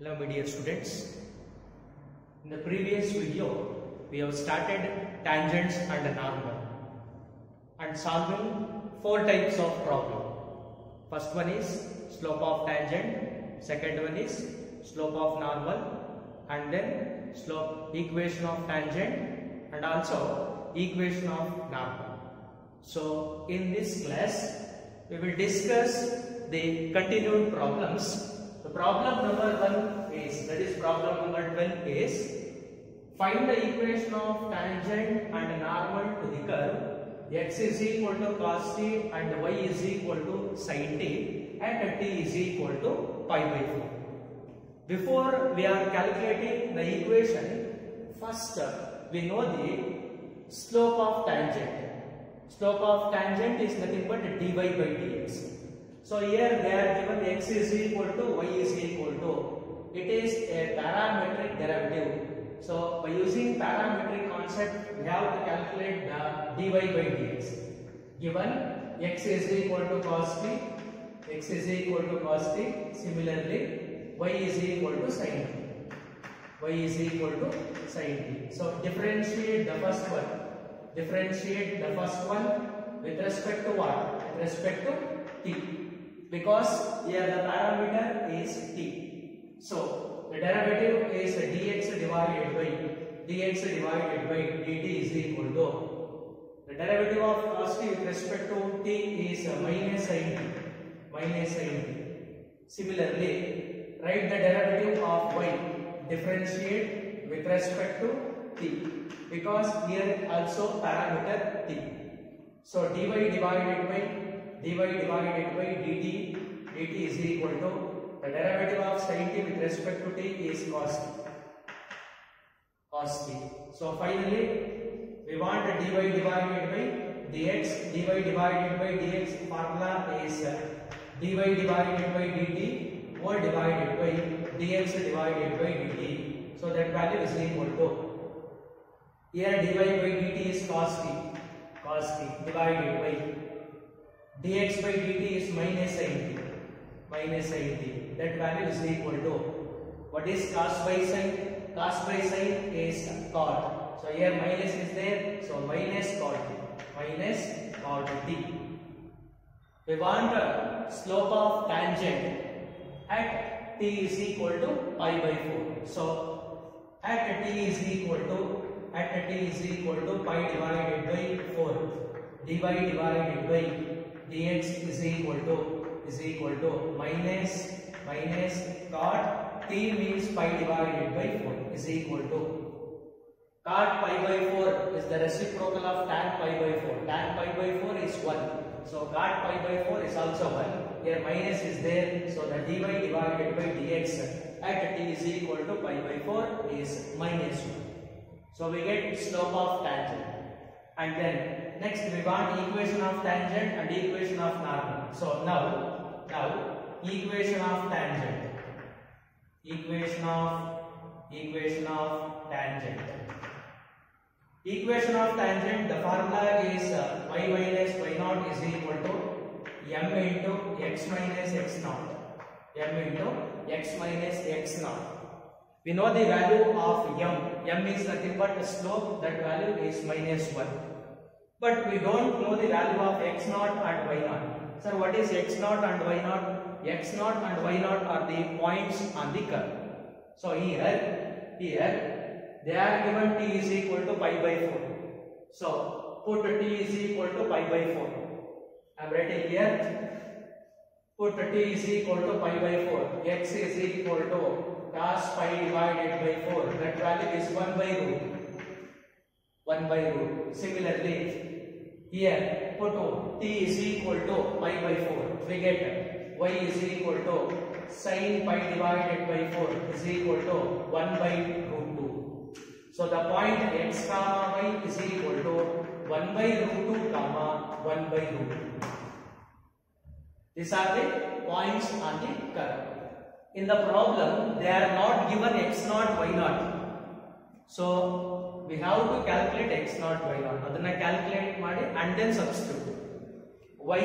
Hello my dear students. In the previous video we have started tangents and normal and solving four types of problem. First one is slope of tangent, second one is slope of normal and then slope equation of tangent and also equation of normal. So in this class we will discuss the continued problems. The problem number one is that is problem number 12 is find the equation of tangent and normal to the curve x is equal to cos t and y is equal to sin t and t is equal to pi by 4. Before we are calculating the equation, first we know the slope of tangent. Slope of tangent is nothing but dy by dx. So here they are given x is equal to y is equal to. It is a parametric derivative. So by using parametric concept, we have to calculate the dy by dx. Given x is equal to cos t, x is equal to cos t. Similarly, y is equal to sin t. y is equal to sin t. So differentiate the first one. Differentiate the first one with respect to what? With respect to t. Because here the parameter is t. So the derivative is dx divided by dx divided by dt is equal to the derivative of cos with respect to t is minus sin. Minus sin. Similarly, write the derivative of y differentiate with respect to t because here also parameter t. So dy divided by dy divided by dt dt is equal to the derivative of sin t with respect to t is cos t. Cos t. So finally we want the dy divided by dx dy divided by dx formula is dy divided by dt whole divided by dx divided by dt. So that value is equal to here dy by dt is cos t cos t divided by dx by dt is minus sin t minus sin t. That value is equal to what is cos by sin? Cos by sin is cot. So here minus is there. So minus cot minus cot t. We want a slope of tangent. At t is equal to pi by 4 so at t is equal to at t is equal to pi divided by 4 dy divided by dx is equal to is equal to minus minus cot t means pi divided by 4 is equal to cot pi by 4 is the reciprocal of tan pi by 4 tan pi by 4 is 1 so cot pi by 4 is also 1 here minus is there. So the dy divided by dx at t is equal to pi by 4 is minus 1 so we get slope of tangent. And then next we want equation of tangent and equation of normal. So now now equation of tangent. Equation of equation of tangent. Equation of tangent the formula is uh, y minus y naught is equal to m into x minus x naught. m into x minus x naught. We know the value of m. M is nothing but slope. That value is minus 1 but we don't know the value of x naught and y naught. Sir what is x naught and y naught? X naught and y naught are the points on the curve. So here here they are given t is equal to pi by 4 so put t is equal to pi by 4 i am writing here. Put t is equal to pi by 4 x is equal to cos pi divided by 4 that value is 1 by root. 1 by root. Similarly here put t is equal to pi by 4 we get y is equal to sin pi divided by 4 is equal to 1 by root 2 so the point x comma y is equal to 1 by root 2 comma 1 by root 2 these are the points on the curve in the problem they are not given x naught y naught so we have to calculate x naught y naught ಅದನ್ನ calculate ಮಾಡಿ and then substitute y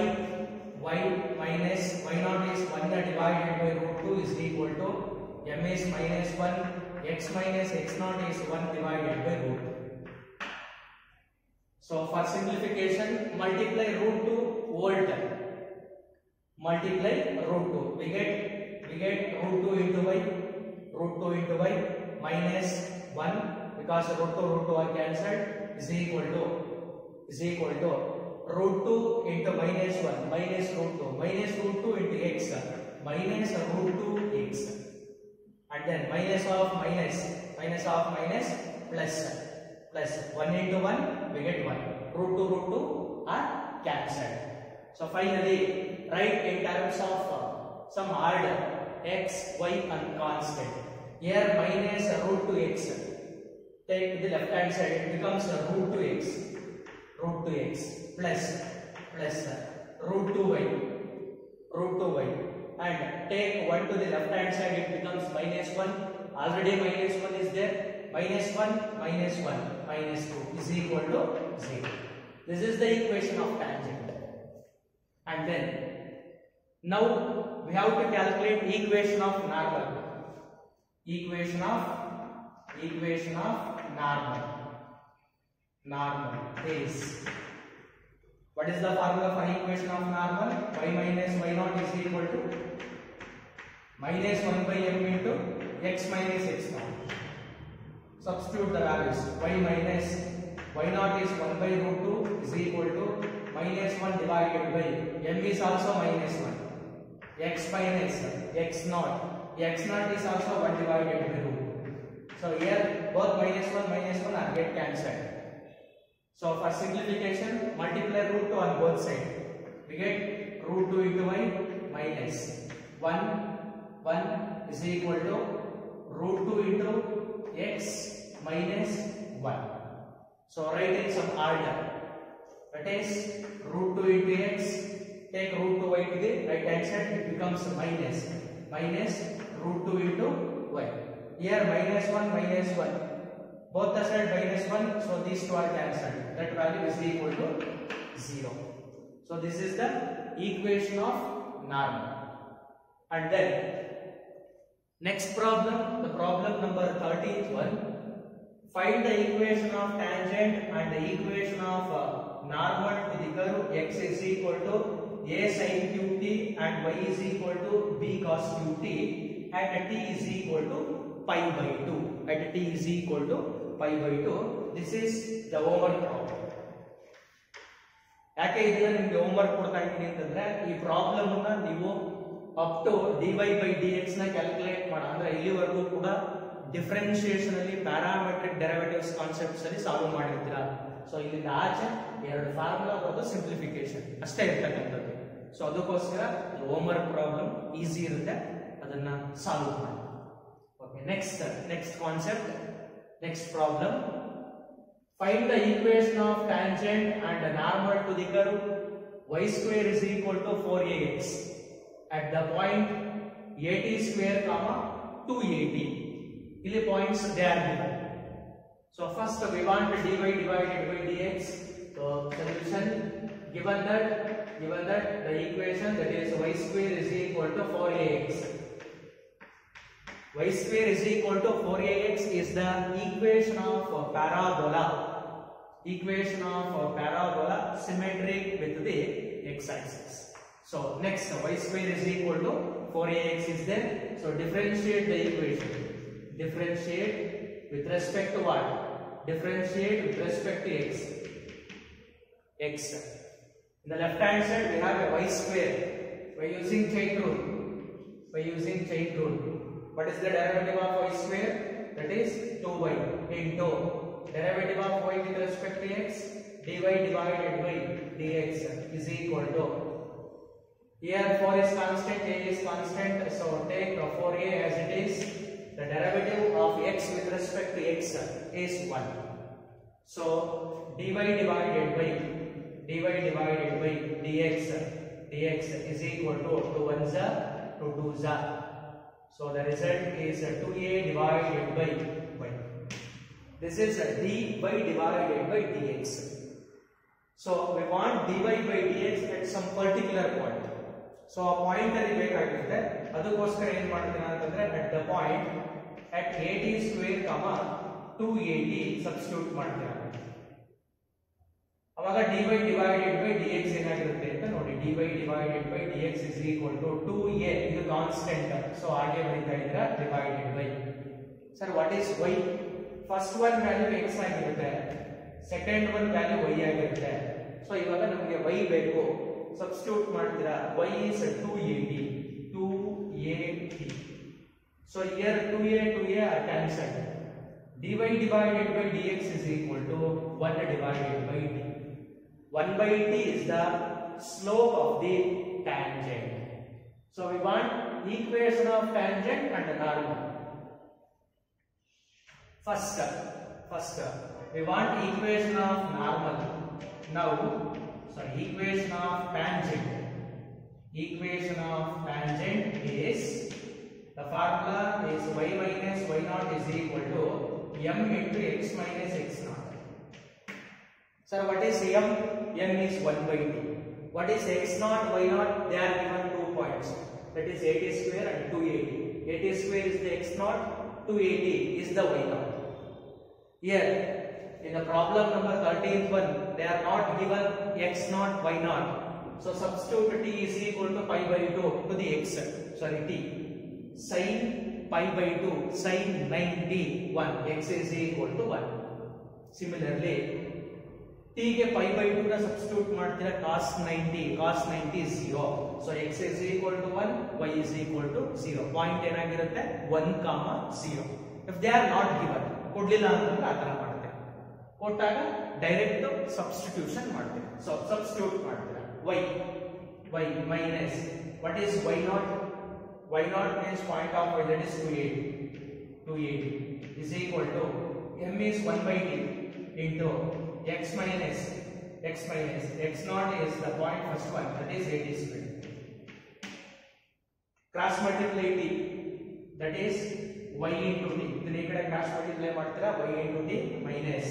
y minus y naught is 1 divided by root 2 is equal to m is minus 1 x minus x naught is 1 divided by root so for simplification multiply root 2 volt multiply root 2 we get we get root 2 into y root 2 into y minus 1 because root 2 root 2 are cancelled is equal to is equal to root 2 into minus 1 minus root 2 minus root 2 into x minus root 2 x and then minus of minus minus of minus plus plus 1 into 1 we get 1 root 2 root 2 are cancelled so finally write in terms of uh, some order x y and constant here minus root 2 x take the left hand side. It becomes root 2 x. Root 2 x. Plus plus root 2 y. Root 2 y. And take 1 to the left hand side. It becomes minus 1 already minus 1 is there. Minus 1 minus 1 minus 2 is equal to 0 this is the equation of tangent. And then now we have to calculate equation of normal equation of equation of normal. Normal. Is what is the formula for equation of normal? Y minus y naught is equal to minus 1 by m into x minus x naught. Substitute the values. Y minus y naught is 1 by root 2 is equal to minus 1 divided by m is also minus 1 x minus x naught. X naught is also 1 divided by root so here both minus 1 minus 1 are get cancelled so for simplification multiply root 2 on both sides we get root 2 into y minus 1 1 is equal to root 2 into x minus 1 so write in some order that is root 2 into x take root 2 y to the right hand side it becomes minus minus root 2 into y here minus 1 minus 1 both the side minus 1 so these two are cancelled. That value is equal to 0 so this is the equation of normal. And then next problem the problem number 13th one. Find the equation of tangent and the equation of uh, normal to the curve. X is equal to a sin qt and y is equal to b cos qt at t is equal to pi by 2 at t is equal to pi by 2 this is the homework problem. ಯಾಕೆ ಇದನ್ನ ನಿಮ್ಗೆ homework ಕೊಡ್ತಾ ಇದ್ದೀನಿ ಅಂತಂದ್ರೆ, ಈ problem ಅನ್ನ ನೀವು up to d y by d ಎಕ್ಸ್ನ ಕ್ಯಾಲ್ಕುಲೇಟ್ ಮಾಡ, ಅಂದ್ರೆ ಇಲ್ಲಿವರೆಗೂ ಕೂಡ ಡಿಫ್ರೆನ್ಶಿಯೇಷನ್ ಅಲ್ಲಿ ಪ್ಯಾರಾಮೆಟ್ರಿಕ್ ಡೆರವೇಟಿವ್ಸ್ ಕಾನ್ಸೆಪ್ಟ್ಸ್ ಅಲ್ಲಿ ಸಾಲ್ವ್ ಮಾಡಿರ್ತೀರಾ? ಸೊ ಇಲ್ಲಿಂದ ಆಚೆ ಎರಡು ಫಾರ್ಮುಲಾ ಬರೋದು ಸಿಂಪ್ಲಿಫಿಕೇಶನ್ ಅಷ್ಟೇ ಇರ್ತಕ್ಕಂಥದ್ದು. ಸೊ ಅದಕ್ಕೋಸ್ಕರ ಹೋಮ್ವರ್ಕ್ ಪ್ರಾಬ್ಲಮ್ ಈಸಿ ಇರುತ್ತೆ. ಅದನ್ನ ಸಾಲ್ವ್ ಮಾಡಿ. Okay next next concept next problem Find the equation of tangent and normal to the curve y square is equal to 4ax at the point 80 square comma 280. ಇಲ್ಲಿ points they are given. So first we want dy divided by dx. So solution given that given that the equation that is y square is equal to 4ax. y square is equal to 4ax is the equation of parabola. Equation of parabola symmetric with the x-axis so next y square is equal to 4ax is there. So differentiate the equation. Differentiate with respect to what? Differentiate with respect to x. X. In the left hand side we have a y square. By using chain rule. By using chain rule what is the derivative of y square that is 2y into derivative of y with respect to x dy divided by dx is equal to here 4 is constant a is constant so take 4a as it is the derivative of x with respect to x is 1 so dy divided by dy divided by dx dx is equal to 2 1s to 2s so the result is 2a divided by y this is a dy divided by dx. So we want dy by dx at some particular point. So ಆ point ಅಲ್ಲಿ ಬೇಕಾಗಿರುತ್ತೆ ಅದಕ್ಕೋಸ್ಕರ ಏನ್ ಮಾಡ್ತೀರಾ ಅಂತಂದ್ರೆ at the point at a t square comma two a t substitute ಮಾಡ್ತೀರಾ ಅವಾಗ d by divided by d x ಏನಾಗಿರುತ್ತೆ dy divided by dx is equal to 2a ಇದು ಕಾನ್ಸ್ಟೆಂಟ್ ಸೊ ಹಾಗೆ ಬರೀತಾ ಇದ್ರೆ divided by sir what is y first one value x ಆಗಿರುತ್ತೆ second one value y ಆಗಿರುತ್ತೆ so ಇವಾಗ ನಮಗೆ y ಬೇಕು ಸಬ್ಸ್ಟಿಟ್ಯೂಟ್ ಮಾಡ್ತೀರಾ y is 2at 2at so here 2a 2a are cancelled dy divided by dx is equal to 1 divided by t 1 by t is the slope of the tangent. So we want equation of tangent and normal. First, first we want equation of normal. Now, sorry, equation of tangent. Equation of tangent is the formula is y minus y naught is equal to m into x minus x naught. Sir, what is m? m is 1 by 2. What is x naught, y naught? They are given two points. That is 80 square and 280. 80 square is the x naught, 280 is the y naught. Here, in the problem number 13th one, they are not given x naught, y naught. So substitute t is equal to pi by 2 to the x, sorry t. Sin pi by 2, sin 90, 1, x is equal to 1. Similarly, t ಗೆ pi by 2 ನ substitute ಮಾಡ್ತೀರಾ cos 90 cos 90 is 0 so x is equal to 1 y is equal to 0 point ಏನಾಗಿರುತ್ತೆ 1 comma 0 if they are not given ಕೊಡ್ಲಿಲ್ಲ ಅಂತಂದ್ರೆ ಆ ತರ ಮಾಡ್ತೇವೆ ಕೊಟ್ಟಾಗ ಡೈರೆಕ್ಟ್ ಸಬ್ಸ್ಟಿಟ್ಯೂಷನ್ ಮಾಡ್ತೇವೆ ಸೊ ಸಬ್ಸ್ಟಿಟ್ಯೂಟ್ ಮಾಡ್ತೀರಾ y y minus what is y naught y naught means point of y that is 280 280 is equal to m is 1 by t into x minus x minus x naught is the point first one that is 80 square cross multiply t that is y into t ಇದನ್ನ ಈ ಕಡೆ cross multiply ಮಾಡ್ತೀರಾ y into t minus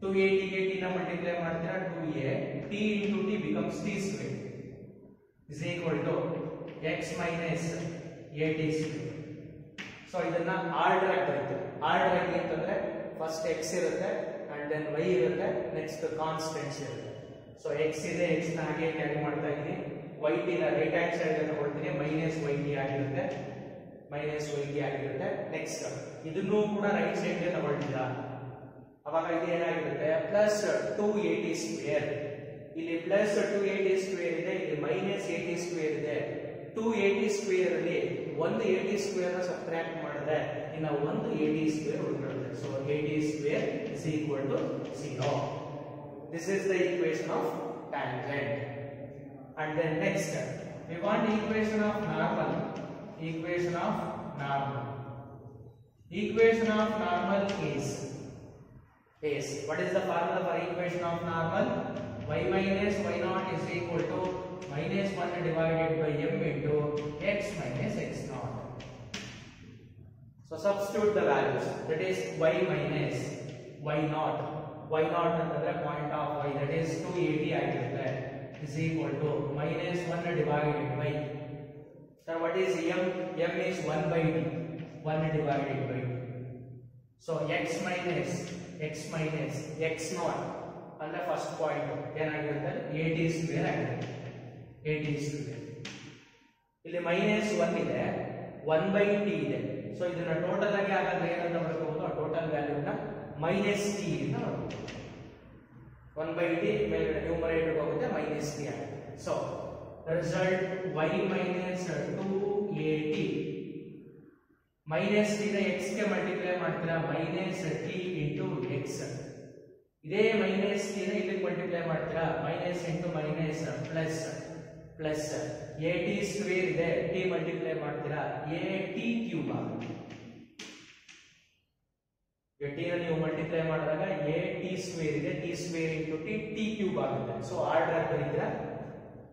280 ಗೆ t ನ multiply ಮಾಡ್ತೀರಾ 2a t into t becomes t square is equal to x minus 8 square so ಇದನ್ನ order ಆಗಿ ಬರೀತೀವಿ order ಆಗಿ ಅಂತಂದ್ರೆ ಫಸ್ಟ್ ಎಕ್ಸ್ ಇರುತ್ತೆ ಅಂಡ್ ದೆನ್ ವೈ ಇರುತ್ತೆ ನೆಕ್ಸ್ಟ್ ಕಾನ್ಸ್ಟೆಂಟ್ಸ್ ಇರುತ್ತೆ. ಸೊ ಎಕ್ಸ್ ಇದೆ ಎಕ್ಸ್ನ ಹಾಗೆ ಕ್ಯಾರಿ ಮಾಡ್ತಾ ಇದ್ದೀನಿ. ವೈ ಟಿ ನ ರೈಟ್ ಹ್ಯಾಂಡ್ ಸೈಡ್ ತಗೊಳ್ತೀನಿ ಮೈನಸ್ ವೈ ಟಿ ಆಗಿರುತ್ತೆ ಮೈನಸ್ ವೈ ಟಿ ಆಗಿರುತ್ತೆ. ನೆಕ್ಸ್ಟ್ ಇದನ್ನೂ ಕೂಡ ರೈಟ್ ಸೈಡ್ಗೆ ತಗೊಳ್ತೀರಾ? ಅವಾಗ ಇದು ಏನಾಗಿರುತ್ತೆ plus two a t square ಇಲ್ಲಿ plus two a t square ಇದೆ, ಇಲ್ಲಿ ಮೈನಸ್ ಏಟಿ ಸ್ಕ್ವೇರ್ ಇದೆ. ಟೂ ಏಟಿ ಸ್ಕ್ವೇರ್ ಅಲ್ಲಿ ಒಂದು ಏಟಿ ಸ್ಕ್ವೇರ್ ಸಬ್ಟ್ರಾಕ್ಟ್ ಮಾಡಿದ್ರೆ ಇನ್ನು ಒಂದು a t square ಉಳ್ಕೊಳ್ಳುತ್ತೆ so a t square is equal to zero this is the equation of tangent and then next we want equation of normal equation of normal equation of normal is is what is the formula for equation of normal y minus y naught is equal to minus 1 divided by m into x minus x naught so substitute the values that is y minus y naught y naught ಅಂತಂದ್ರೆ point of y that is 280 ಆಗಿರುತ್ತೆ is equal to minus 1 divided by so what is m m is 1 by t 1 divided by t so x minus x minus x naught ಅಂದ್ರೆ first point ಏನಾಗಿರುತ್ತೆ A t square ಆಗಿರುತ್ತೆ A t square ಇಲ್ಲಿ minus one ಇದೆ One by t ಇದೆ. So ಇದನ್ನ total ಆಗಿ ಹಾಗಾದ್ರೆ ಏನಂತ ಬರ್ಕೋಬಹುದು ಆ ಟೋಟಲ್ ವ್ಯಾಲ್ಯೂನ ಮೈನಸ್ ಟಿ ಇಂದ ನೋಡ್ಬೋದು. ಒನ್ ಬೈ ಟಿ ಮೇಲ್ಗಡೆ ನ್ಯೂಮರೇಟರ್ ಹೋಗುತ್ತೆ ಮೈನಸ್ ಟಿ ಆಗುತ್ತೆ. So result y minus two a t minus t ನ ಎಕ್ಸ್ಗೆ ಮಲ್ಟಿಪ್ಲೈ ಮಾಡ್ತೀರಾ? ಮೈನಸ್ ಟಿ ಇಂಟು ಎಕ್ಸ್ ಇದೇ ಮೈನಸ್ ಟಿ ನ ಇಲ್ಲಿ ಮಲ್ಟಿಪ್ಲೈ ಮಾಡ್ತೀರಾ? Minus into minus plus plus a t square ಇದೆ ಟಿ ಮಲ್ಟಿಪ್ಲೈ ಮಾಡ್ತೀರಾ? ಎ ಟಿ ಕ್ಯೂಬ್ ಆಗುತ್ತೆ. ಟಿ ನೀವು ಮಲ್ಟಿಪ್ಲೈ ಮಾಡಿದಾಗ ಎ ಟಿ ಸ್ಕ್ವೇರ್ ಇದೆ t square into t t cube ಆಗುತ್ತೆ. ಸೊ ಆರ್ಡರ್ ಬರೀತೀರಾ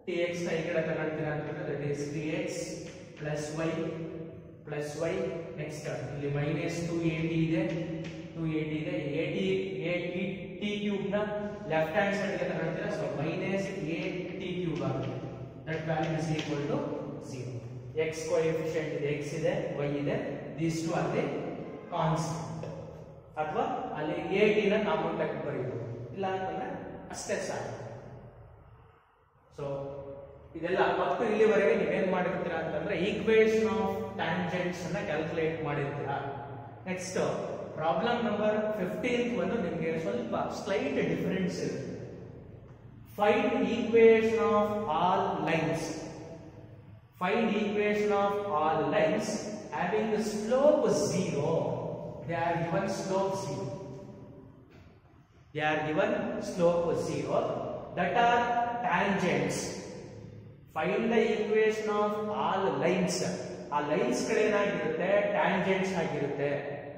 ಟಿ ಎಕ್ಸ್ನ ಈ ಕಡೆ ತಗೊಳ್ತೀರಾ ಅಂತಂದ್ರೆ that t x plus y plus y next ಇಲ್ಲಿ ಮೈನಸ್ ಟು ಟಿ ಇದೆ ಟು ಟಿ ಇದೆ. A a t a t ಕ್ಯೂಬ್ನ left hand ಸೈಡ್ಗೆ ತಗೊಳ್ತೀರಾ so minus a t cube ಆಗುತ್ತೆ. That value is equal to zero x coefficient ಇದೆ x ಇದೆ y ಇದೆ. This two ಅಲ್ಲಿ constant ಅಥವಾ ಅಲ್ಲಿ ಎ ಟಿ ನ ನಾವು ಲೆಕ್ಕ ಬರೀಬೋದು. ಇಲ್ಲ ಅಂತಂದ್ರೆ ಅಷ್ಟೇ ಸಾಕು. ಸೊ ಇದೆಲ್ಲ ಮತ್ತು ಇಲ್ಲಿವರೆಗೆ ನೀವೇನ್ ಮಾಡಿರ್ತೀರಾ ಅಂತಂದ್ರೆ ಈಕ್ವೇಶನ್ ಆಫ್ ಟ್ಯಾಂಜೆಂಟ್ಸ್ ಅನ್ನ ಕ್ಯಾಲ್ಕುಲೇಟ್ ಮಾಡಿರ್ತೀರಾ. ನೆಕ್ಸ್ಟ್ ಪ್ರಾಬ್ಲಮ್ ನಂಬರ್ ಫಿಫ್ಟೀನ್ತ್ ಒಂದು ನಿಮಗೆ ಸ್ವಲ್ಪ ಸ್ಲೈಟ್ ಡಿಫರೆನ್ಸ್ ಇರುತ್ತೆ. find equation of all lines find equation of all lines having slope zero they are given slope zero they are given slope 0 that are tangents find the equation of all lines ಆ lines ಗಳೇನಾಗಿರುತ್ತೆ tangents ಆಗಿರುತ್ತೆ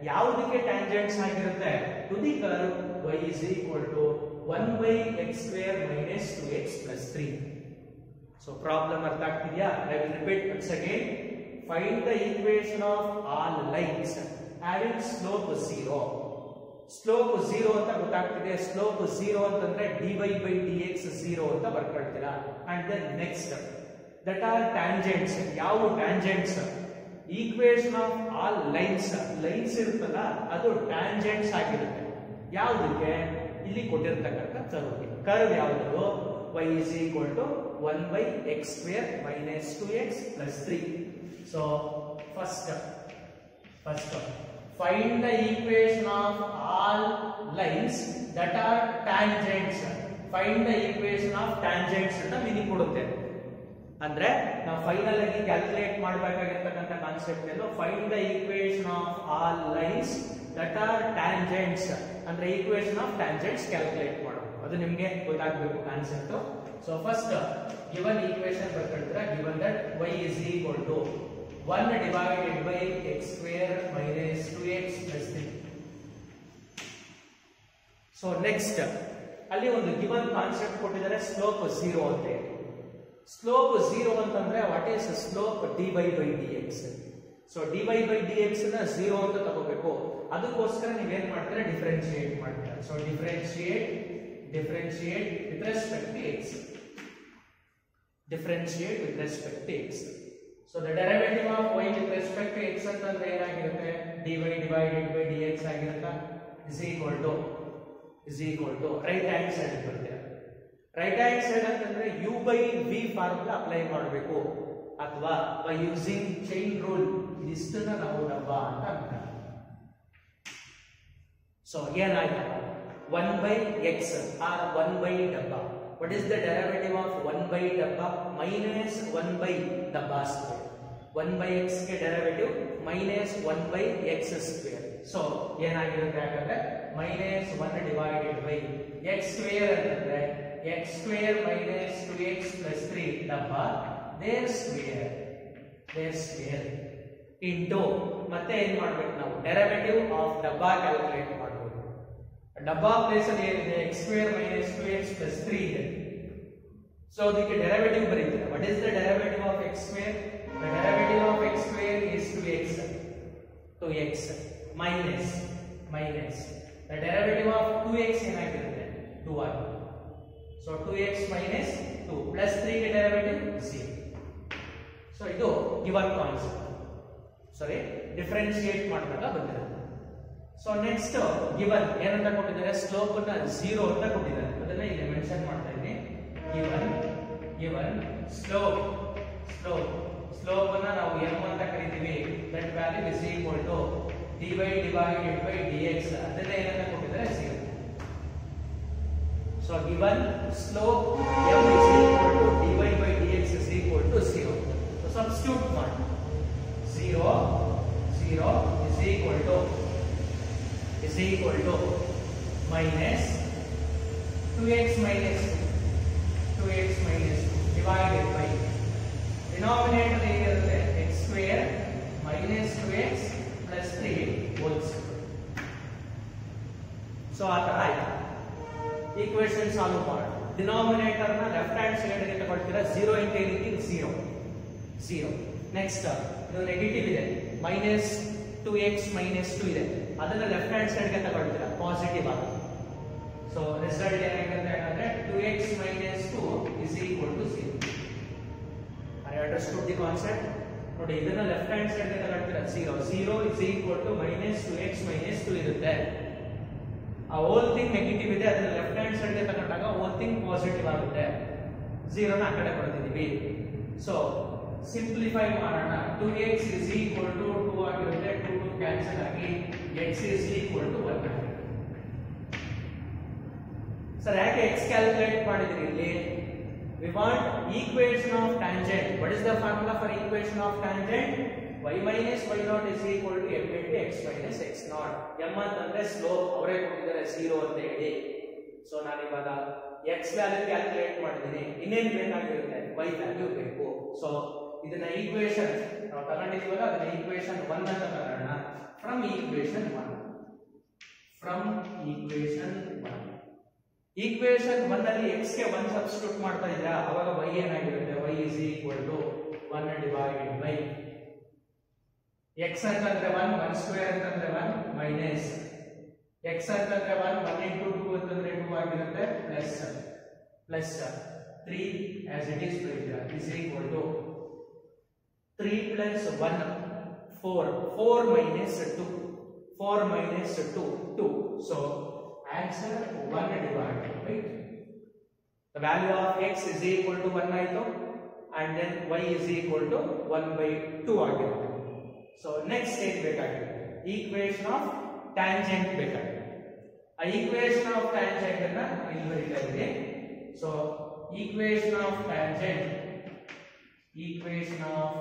ಯಾವುದಕ್ಕೆ tangents ಆಗಿರುತ್ತೆ to the curve y is equal to 1 by x square minus 2x plus 3 so problem ಅರ್ಥ ಆಗ್ತಿದ್ಯಾ I will repeat once again find the equation of all lines having slope zero slope zero ಅಂತ ಗೊತ್ತಾಗ್ತಿದೆ slope zero ಅಂತಂದ್ರೆ d y by d x zero ಅಂತ ಬರ್ಕೊಳ್ತೀರಾ and then next that are tangents ಯಾವ tangents equation of all lines lines ಇರುತ್ತಲ್ಲ ಅದು tangents ಆಗಿರುತ್ತೆ ಯಾವುದಕ್ಕೆ ಇಲ್ಲಿ ಕೊಟ್ಟಿರ್ತಕ್ಕಂಥ ಕರ್ವ್ ಕರ್ವ್ ಯಾವುದು? Y is equal to one by x square minus two x plus three so first first find the equation of all lines that are tangents find the equation of tangents ಅಂತ meaning ಕೊಡುತ್ತೆ. ಅಂದ್ರೆ, ನಾವು final ಆಗಿ calculate ಮಾಡಬೇಕಾಗಿರ್ತಕ್ಕಂಥ concept ಏನು? Find the equation of all lines that are tangents ಅಂದ್ರೆ equation of tangents calculate ಮಾಡೋದು ಅದು ನಿಮಗೆ ಗೊತ್ತಾಗಬೇಕು concept so first given equation ಬರ್ಕೊಂಡ್ರೆ given that y is equal to 1 divided by x square minus 2x plus 3 so next ಅಲ್ಲಿ ಒಂದು given concept ಕೊಟ್ಟಿದ್ದಾರೆ slope zero ಅಂತ slope zero ಅಂತಂದ್ರೆ what is slope d y by d x so d y by d ಎಕ್ಸ್ನ zero ಅಂತ ತಗೋಬೇಕು. ಅದಕ್ಕೋಸ್ಕರ ನೀವು ಏನ್ ಮಾಡ್ತೀರಾ? ಡಿಫ್ರೆನ್ಶಿಯೇಟ್ ಮಾಡ್ತೀರಾ. So differentiate differentiate with respect to x differentiate with respect to x so the derivative of y with respect to x ಅಂತಂದ್ರೆ ಏನಾಗಿರುತ್ತೆ? dy divided by dx ಆಗಿರುತ್ತಾ? Is equal to is equal to right hand side ಬರ್ತೀರಾ right hand side ಅಂತಂದ್ರೆ u by v formula apply ಮಾಡಬೇಕು. ಅಥವಾ by using chain rule ಇದಿಷ್ಟನ್ನ ನಾವು ಡಬ್ಬ ಅಂತ ಸೊ ಏನಾಯ್ತು one by x or one by ಡಬ್ಬ what is the derivative of one by ಡಬ್ಬ ಮೈನಸ್ ಒನ್ ಬೈ ಡಬ್ಬಾ square one by ಎಕ್ಸ್ಗೆ derivative minus one by x square so ಏನಾಗಿರುತ್ತೆ ಹಾಗಾದ್ರೆ minus one divided by x square ಅಂತಂದ್ರೆ x square minus two x plus three ಡಬ್ಬ there square there square into ಮತ್ತೆ ಏನ್ ಮಾಡ್ಬೇಕು ನಾವು? Derivative of ಡಬ್ಬಾ ಕ್ಯಾಲ್ಕುಲೇಟ್ ಮಾಡಬೇಕು ಡಬ್ಬಾ ಪ್ಲೇಸ್ ಅಲ್ಲಿ ಏನಿದೆ x square minus two x plus three ಇದೆ ಸೊ ಅದಕ್ಕೆ derivative ಬರೀತೀರಾ what is the derivative of x square the derivative of x square is two x two x minus minus the derivative of two x ಏನಾಗಿರುತ್ತೆ two y so two x minus two plus ತ್ರೀಗೆ derivative C so ಇದು given concept ಸಾರಿ differentiate ಮಾಡಿದಾಗ ಬಂದಿರುತ್ತೆ so next given ಏನಂತ ಕೊಟ್ಟಿದ್ದಾರೆ? Slope ಅನ್ನ zero ಅಂತ ಕೊಟ್ಟಿದ್ದಾರೆ. ಅದನ್ನ ಇಲ್ಲಿ ಮೆನ್ಷನ್ ಮಾಡ್ತಾ ಇದ್ದೀನಿ. Given given slope slope slope ಅನ್ನ ನಾವು ಎಂ ಅಂತ ಕರಿತೀವಿ. That value is equal to d by divided by d x ಅದನ್ನ ಏನಂತ ಕೊಟ್ಟಿದ್ದಾರೆ? Zero so given slope m is equal to d by by d x is equal to zero substitute ಮಾಡಿ. Zero zero is equal to is equal to minus 2x minus 2 2x minus 2 divided by denominator ಏನಿರುತ್ತೆ x square minus 2x plus 3 whole square so ಆ ತರ ಆಯ್ತು equation solve ಮಾಡಿ denominator ನ left hand side ಗೆ ತಗೊಳ್ತೀರಾ zero into ಏನಿದೆ zero zero next ಇದು negative ಇದೆ minus two x minus two ಇದೆ ಅದನ್ನ ಲೆಫ್ಟ್ ಹ್ಯಾಂಡ್ ಸೈಡ್ಗೆ ತಗೊಳ್ತೀರಾ? ಪಾಸಿಟಿವ್ ಆಗಿ. ಸೊ ರಿಸಲ್ಟ್ ಏನಾಗುತ್ತೆ ಅಂದ್ರೆ two x minus two is equal to zero understood the concept ನೋಡಿ, ಇದನ್ನ ಲೆಫ್ಟ್ ಹ್ಯಾಂಡ್ ಸೈಡ್ಗೆ ತಗೊಳ್ತೀರಾ? Zero zero is equal to minus two x minus two ಇರುತ್ತೆ. ಆ ಹೋಲ್ ಥಿಂಗ್ ನೆಗೆಟಿವ್ ಇದೆ, ಅದನ್ನ ಲೆಫ್ಟ್ ಹ್ಯಾಂಡ್ ಸೈಡ್ ತಗೊಂಡಾಗ ಹೋಲ್ ಥಿಂಗ್ ಪಾಸಿಟಿವ್ ಆಗುತ್ತೆ. ಝೀರೋನ ಆ ಕಡೆ ಕೊಡ್ತಿದ್ದೀವಿ ಸೊ ಸಿಂಪ್ಲಿಫೈ ಮಾಡೋಣ. Two x is equal to two ಆಗಿರುತ್ತೆ. ಟು ಟು ಕ್ಯಾನ್ಸಲ್ ಆಗಿ. x is equal to 100 sir ಯಾಕೆ x ಕ್ಯಾಲ್ಕುಲೇಟ್ ಮಾಡಿದ್ರಿ ಇಲ್ಲಿ we want equation of tangent what is the formula for equation of tangent y minus y naught is equal to m into x minus x naught m ಅಂತಂದ್ರೆ slope ಅವರೇ ಕೊಟ್ಟಿದ್ದಾರೆ 0 ಅಂತ ಹೇಳಿ so ನಾನು ಇವಾಗ x value calculate ಮಾಡಿದ್ದೀನಿ ಇನ್ನೇನ್ ಬೇಕಾಗಿರುತ್ತೆ y ವ್ಯಾಲ್ಯೂ ಬೇಕು ಸೊ ಇದನ್ನ ಈಕ್ವೇಷನ್ ನಾವು ತಗೊಂಡಿದ್ವಲ್ಲ ಅದನ್ನ ಈಕ್ವೇಷನ್ 1 ಅಂತ ಬರೋಣ from equation one from equation one equation one ಅಲ್ಲಿ ಎಕ್ಸ್ಗೆ ಒನ್ ಸಬ್ಸ್ಟಿಟ್ಯೂಟ್ ಮಾಡ್ತಾ ಇದ್ದೀರಾ? ಅವಾಗ ವೈ ಏನಾಗಿರುತ್ತೆ? y is equal to one divided by x ಅಂತಂದ್ರೆ ಒನ್ ಒನ್ ಸ್ಕ್ವೇರ್ ಅಂತಂದ್ರೆ ಒನ್ ಮೈನಸ್ ಎಕ್ಸ್ ಅಂತಂದ್ರೆ ಒನ್ ಒನ್ ಇಂಟು ಟೂ ಅಂತಂದ್ರೆ ಟೂ ಆಗಿರುತ್ತೆ. Plus plus three as it is is equal to three plus one four four minus two four minus two two so answer one divided by The value of x is equal to 1 ಆಯಿತು and then y is equal to 1 by 2 ಆಗಿರುತ್ತೆ so next ಏನ್ ಬೇಕಾಗಿದೆ equation of tangent ಬೇಕಾಗಿದೆ ಆ equation of tangent ಅನ್ನ ಇಲ್ಲಿ ಬರೀತಾ ಇದ್ದೀನಿ so equation of tangent equation of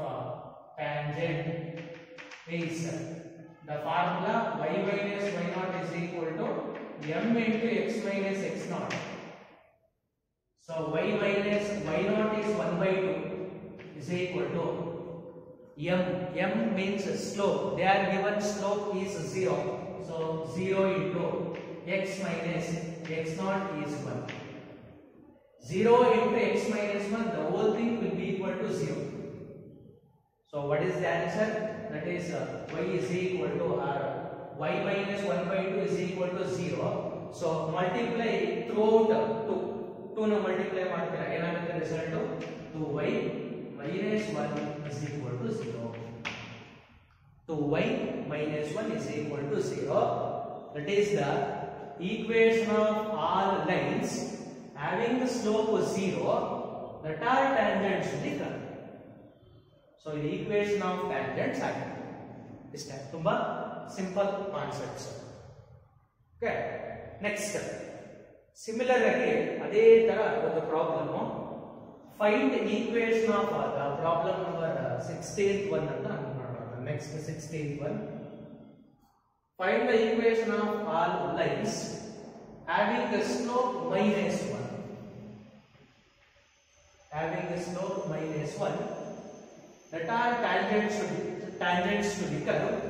tangent is the formula y minus y naught is equal to m into x minus x naught so y minus y naught is 1 by 2 is equal to m m means slope they are given slope is 0 so 0 into x minus x naught is 1 0 into x minus 1 the whole thing will be equal to 0 so what is the answer that is uh, y is equal to r y minus 1 by 2 is equal to 0 so multiply throughout 2 2 ನ multiply ಮಾಡ್ತೀರಾ ಏನಾಗುತ್ತೆ result 2y minus 1 is equal to 0 2y minus 1 is equal to 0 that is the equation of all lines having the slope 0 that are tangents to the curve so ಇದು equation of tangents ಆಗಿದೆ ಇಷ್ಟೇ ತುಂಬಾ simple concepts okay next similar ಆಗಿ ಅದೇ ತರ ಒಂದು problem find equation of the problem number sixteen one ಅಂತ ನಾನು ಮಾಡೋಣ next sixteen one find the equation of all lines having the slope minus one having the slope minus one That are tangents to tangents to the curve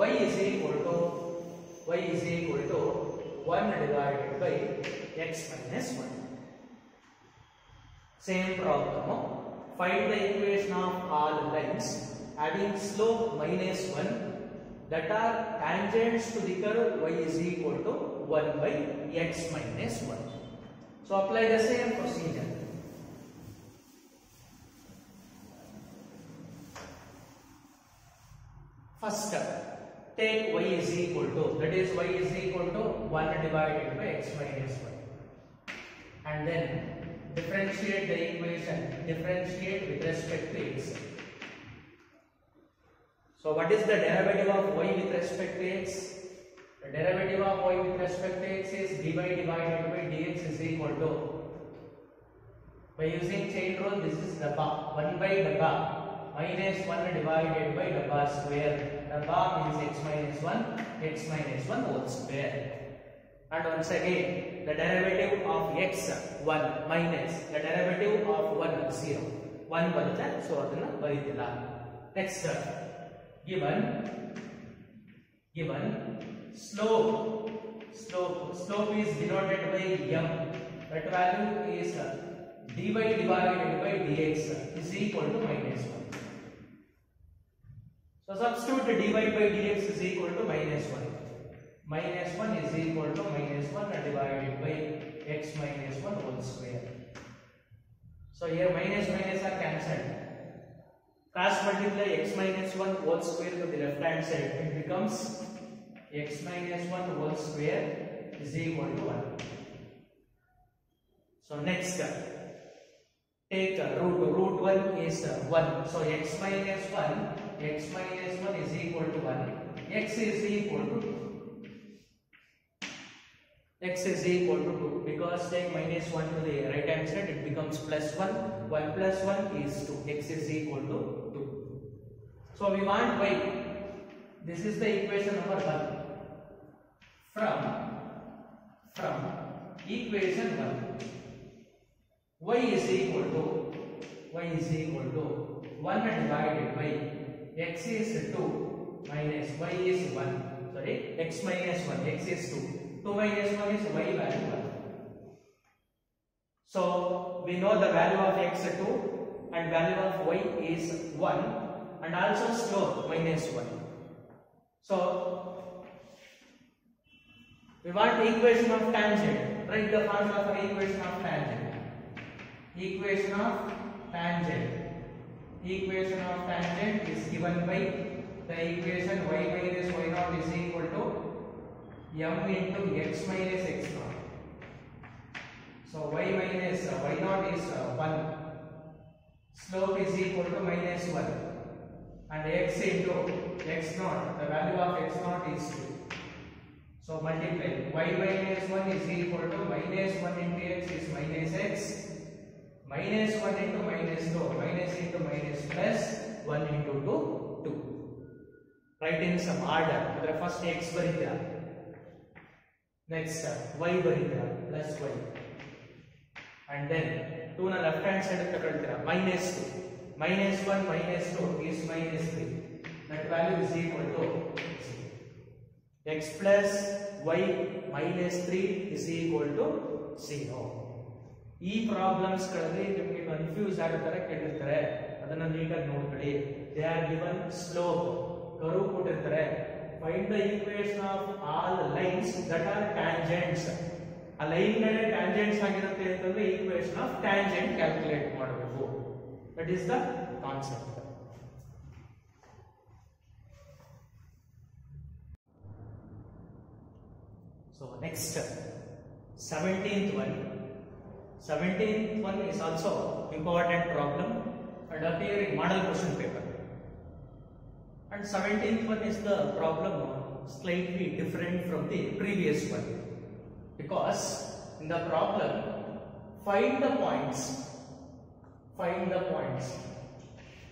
y is equal to y is equal to 1 divided by x minus 1 same problem find the equation of all lines having slope minus 1 that are tangents to the curve y is equal to 1 by x minus 1 so apply the same procedure First, step, take y is equal to, that is y is equal to 1 divided by x minus 1. And then differentiate the equation, differentiate with respect to x. So what is the derivative of y with respect to x? The derivative of y with respect to x is dy divided by dx is equal to, by using chain rule, this is the 1 by the minus 1 divided by dabba square. Dabba means x minus 1, x minus 1 whole square. And once again, the derivative of x 1 minus the derivative of 1 0. 1 ಬರುತ್ತೆ so ಅದನ್ನ ಬರೀತಿಲ್ಲ next given given slope slope slope is denoted by m that value is dy divided by dx is equal to minus 1 So substitute dy by dx is equal to minus 1. Minus 1 is equal to minus 1 divided by x minus 1 whole square. So here minus minus are cancelled. Cross multiply x minus 1 whole square to the left hand side. It becomes x minus 1 whole square is equal to 1. So next, take root. Root 1 is uh, 1. So x minus 1, x minus 1 is equal to 1. x is equal to 2. x is equal to 2 because take minus 1 to the right hand side it becomes plus 1 1 plus 1 is 2 x is equal to 2 so we want y. This is the equation number 1 from from equation 1 y is equal to y is equal to 1 divided by x is 2 minus y is 1 sorry x minus 1 x is 2 2 minus 1 is y value 1. So we know the value of x 2 and value of y is 1 and also slope minus 1. So we want the equation of tangent. Write the formula for equation of tangent. Equation of tangent. Equation of tangent is given by the equation y minus y naught is equal to m into x minus x naught. So y minus uh, y naught is uh, 1. Slope is equal to minus 1. And x into x naught, the value of x naught is 2. So multiply y minus 1 is equal to minus 1 into x is minus x. Minus 1 into minus 2, minus into minus plus 1 into 2, right in some order ಅಂದ್ರೆ first x ಬರೀತೀರ next y ಬರೀತೀರ plus y and then two ನ left hand side ತಗೊಳ್ತೀರ minus two minus one minus two is minus three that value is equal to x plus y minus three is equal to zero ಈ ಪ್ರಾಬ್ಲಮ್ಸ್ಗಳಲ್ಲಿ ನಿಮಗೆ confuse ಆಗೋ ಥರ ಕೇಳಿರ್ತಾರೆ. ಅದನ್ನು ನೀಟಾಗಿ ನೋಡ್ಕೊಳ್ಳಿ they are given slope ಕರು ಕೊಟ್ಟಿರ್ತಾರೆ find the equation of all lines that are tangents ಆ ಲೈನ್ ಮೇಲೆ ಟ್ಯಾಂಜೆಂಟ್ಸ್ ಆಗಿರುತ್ತೆ ಅಂತಂದ್ರೆ ಈಕ್ವೇಶನ್ ಆಫ್ ಟ್ಯಾಂಜೆಂಟ್ ಕ್ಯಾಲ್ಕುಲೇಟ್ ಮಾಡಬೇಕು that is the concept So next, 17th one. 17th one is also important problem and appear in model question paper. And 17th one is the problem slightly different from the previous one. Because in the problem, find the points. Find the points.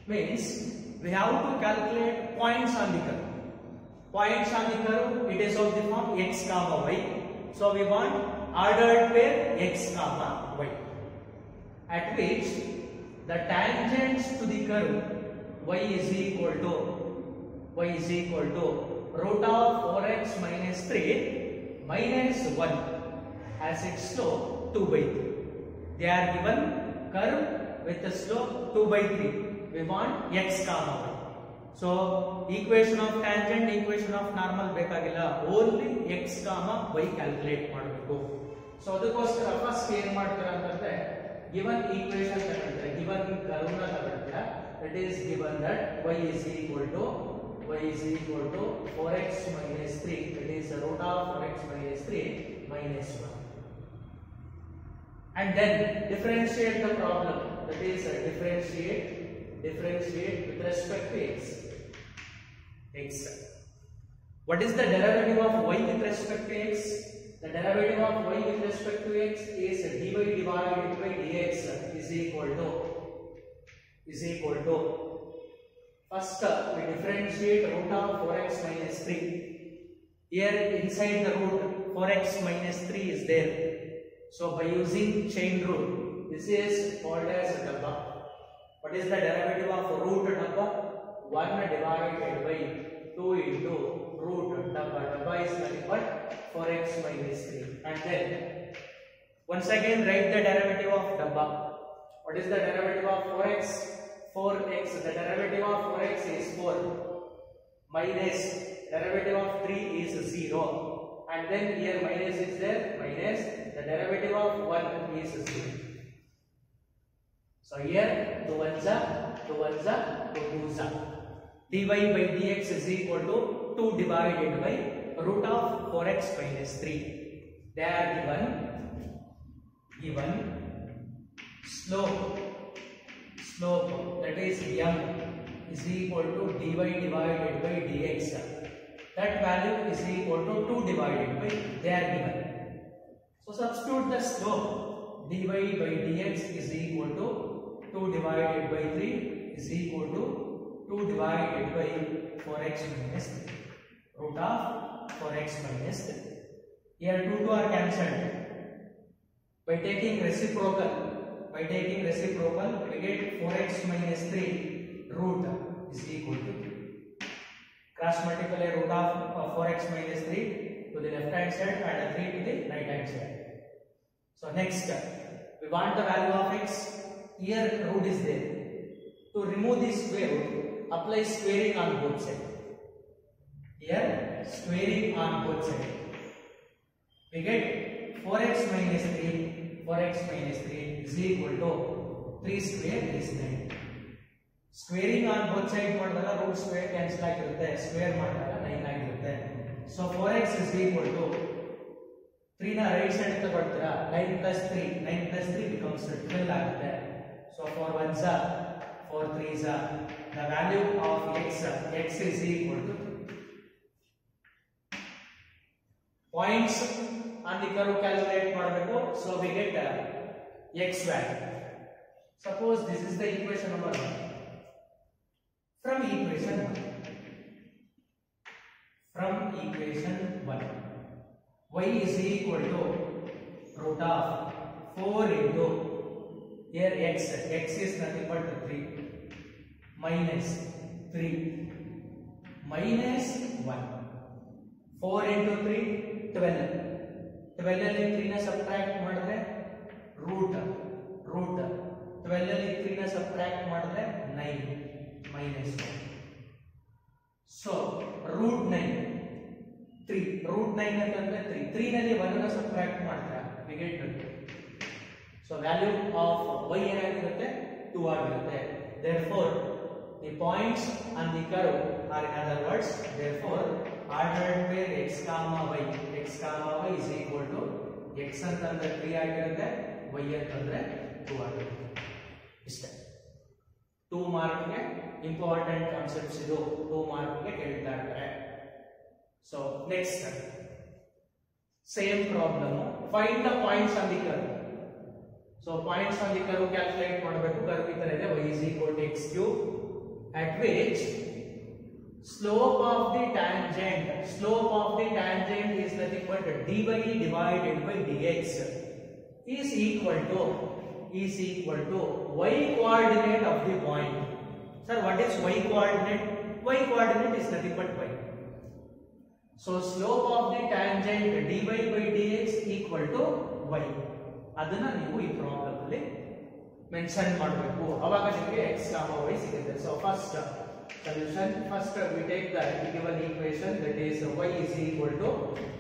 Means we have to calculate points on the curve. Points on the curve, it is of the form x comma y. So we want ordered pair x comma y. At which the tangents to the curve y is equal to y is equal to root of 4x minus 3 minus 1 as its slope 2 by 3. They are given curve with the slope 2 by 3. We want x comma y. So equation of tangent, equation of normal ಬೇಕಾಗಿಲ್ಲ only x comma y calculate ಮಾಡಬೇಕು so ಅದಕ್ಕೋಸ್ಕರ first ಏನ್ ಮಾಡ್ತೀರಾ ಅಂತಂದ್ರೆ given equation ತಗೊಳ್ತೀರಾ given is given that y is equal to y is equal to 4x minus 3 it is the root of 4x minus 3 minus 1 and then differentiate the problem. That is uh, differentiate differentiate with respect to x. X. What is the derivative of y with respect to x? The derivative of y with respect to x is dy divided by dx is equal to is equal to first uh, we differentiate root of 4x minus 3 here inside the root 4x minus 3 is there. So by using chain rule this is called as dabba what is the derivative of root dabba 1 divided by 2 into root dabba dabba is nothing but 4x minus 3 and then once again write the derivative of dabba what is the derivative of 4x 4x the derivative of 4x is 4 minus derivative of 3 is 0 and then here minus is there minus the derivative of 1 is 0 so here 2 ones are 2 ones are, two twos are. dy by dx is equal to 2 divided by root of 4x minus 3. They are given, given slope, slope that is m is equal to dy divided by dx. That value is equal to 2 divided by, they are given. So substitute the slope dy by dx is equal to 2 divided by 3 is equal to 2 divided by 4x minus 3 root of 4x minus 3. Here 2 2 are cancelled. By taking reciprocal, by taking reciprocal, we get 4x minus 3 root is equal to 3. Cross multiply root of uh, 4x minus 3 to the left hand side and 3 to the right hand side. So next, we want the value of x. Here root is there. To remove this square root, apply squaring on both sides. Here squaring on both sides. We get 4x minus 3, 4x minus 3 is equal to 3 square is 9. Squaring on both side ಮಾಡಿದಾಗ root square cancel ಆಗಿರುತ್ತೆ square ಮಾಡಿದಾಗ nine ಆಗಿರುತ್ತೆ. So four x is equal to ತ್ರೀನ right side ತಗೊಳ್ತೀರಾ? Nine plus three nine plus three becomes twelve ಆಗುತ್ತೆ. So four one ಝಾ four three Jha the value of x x is equal to points on the curve calculate ಮಾಡಬೇಕು so we get x value suppose this is the equation number one from equation 1 from equation 1 y is equal to root of 4 into here x x is nothing but 3 minus 3 minus 1 4 into 3 12 12 ಅಲ್ಲಿ 3 ನ subtract ಮಾಡಿದ್ರೆ root root 12 ಅಲ್ಲಿ 3 ನ subtract ಮಾಡಿದ್ರೆ 9 minus 1. So, root 9. 3. Root 9 ಅಂತಂದ್ರೆ 3. 3 ನಲ್ಲಿ 1 ನ subtract ಮಾಡಿದ್ರೆ we get 2. So, value of y ಏನಾಗಿರುತ್ತೆ 2 ಆಗಿರುತ್ತೆ. Therefore, the points on the curve are in other words, therefore, ordered pair x comma y, x comma y is equal to x ಅಂತಂದ್ರೆ 3 ಆಗಿರುತ್ತೆ, y ಅಂತಂದ್ರೆ 2 ಆಗಿರುತ್ತೆ. ಇಷ್ಟೇ. Two ಮಾರ್ಕ್ಗೆ important concepts ಇದು two ಮಾರ್ಕ್ಗೆ ಕೇಳ್ತಾ ಇರ್ತಾರೆ so next same problem find the points on the curve so points on the curve calculate ಮಾಡಬೇಕು curve ಈ ತರ ಇದೆ y is equal to x cube at which slope of the tangent slope of the tangent is nothing but dy divided by dx is equal to is equal to y coordinate of the point. Sir, what is y coordinate? Y coordinate is nothing but y. So slope of the tangent dy by dx equal to y. ಅದನ್ನ ನೀವು ಈ problem ಅಲ್ಲಿ mention ಮಾಡಬೇಕು ಅವಾಗ ನಿಮಗೆ x y ಸಿಗುತ್ತೆ so first solution. First we take the given equation that is y is equal to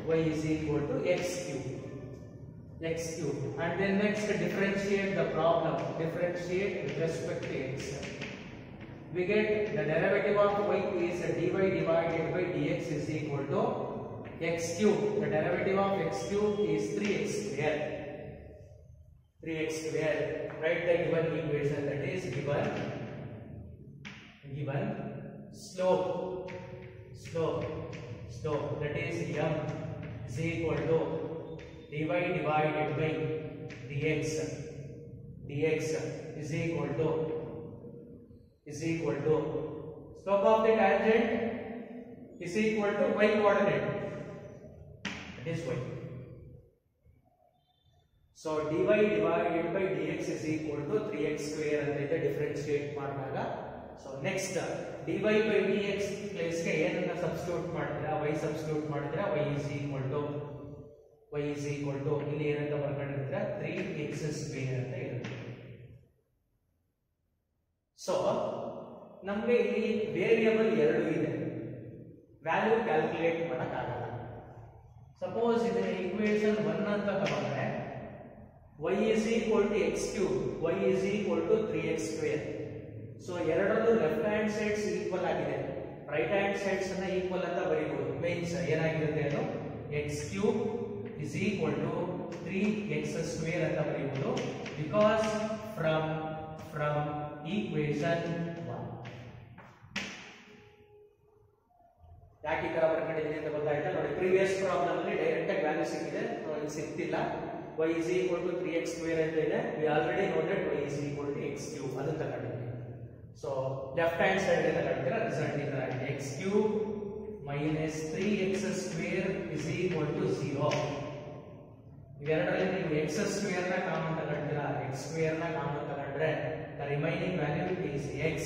y is equal to x cube. X cube. And then next differentiate the problem. Differentiate with respect to x. We get the derivative of y is dy divided by dx is equal to x cube. The derivative of x cube is 3x square. 3x square. Write the given equation that is given given slope slope slope that is m is equal to dy divided by dx dx is equal to is equal to slope of the tangent is equal to y coordinate it is y so dy divided by dx is equal to 3x square ಅಂತ ಇದೆ differentiate ಮಾಡಿದಾಗ so next dy d dx ಪ್ಲೇಸ್ಗೆ ಏನನ್ನ substitute ಮಾಡ್ತೀರಾ y substitute ಮಾಡಿದ್ರೆ? Y is equal to, y is equal to, ಇಲ್ಲಿ ಏನಂತ ಬರ್ಕೊಂಡಿರ್ತೀರಾ 3x square ಅಂತ ಇರುತ್ತೆ. ಸೊ ನಮಗೆ ಇಲ್ಲಿ ವೇರಿಯಬಲ್ ಎರಡು ಇದೆ. ವ್ಯಾಲ್ಯೂ ಕ್ಯಾಲ್ಕುಲೇಟ್ ಮಾಡೋಕ್ಕಾಗಲ್ಲ. ಸಪೋಸ್ ಇದರ ಈಕ್ವೇಷನ್ ಒನ್ ಅಂತ ತಗೊಂಡ್ರೆ, y is equal to x cube, y is equal to 3x square. So ಎರಡರಲ್ಲೂ ಲೆಫ್ಟ್ ಹ್ಯಾಂಡ್ ಸೈಡ್ಸ್ ಈಕ್ವಲ್ ಆಗಿದೆ. ರೈಟ್ ಹ್ಯಾಂಡ್ ಸೈಡ್ಸ್ ಅನ್ನ ಈಕ್ವಲ್ ಅಂತ ಬರೀಬಹುದು ಮೀನ್ಸ್ ಏನಾಗಿರುತ್ತೆ ಅದು? X cube is equal to three x square ಅಂತ ಬರೀಬಹುದು because from from equation one ಯಾಕೆ ಈ ತರ ಬರ್ಕೊಂಡಿದ್ದೀನಿ ಅಂತ ಗೊತ್ತಾಯ್ತಾ? ನೋಡಿ ಪ್ರೀವಿಯಸ್ ಪ್ರಾಬ್ಲಮ್ ಅಲ್ಲಿ ಡೈರೆಕ್ಟ್ ಆಗಿ ವ್ಯಾಲ್ಯೂ ಸಿಕ್ಕಿದೆ. ಇಲ್ಲಿ ಸಿಗ್ತಿಲ್ಲ. Y is equal to 3x square ಅಂತ ಇದೆ. We already that y is equal to x cube. ಅದನ್ನ ತಗೊಂಡಿದ್ದೀವಿ ಸೊ ಲೆಫ್ಟ್ ಹ್ಯಾಂಡ್ ಸೈಡ್ ಇಂದ ತಗೊಂಡಿರ ರಿಸಲ್ಟ್ ಈ ತರ ಆಗಿದೆ x cube minus 3x square is equal to 0 ಇವೆರಡರಲ್ಲಿ ನೀವು x square ನ ಕಾಮನ್ ತಗೊಂಡಿರಾ x square ನ ಕಾಮನ್ ತಗೊಂಡ್ರೆ the remaining value is x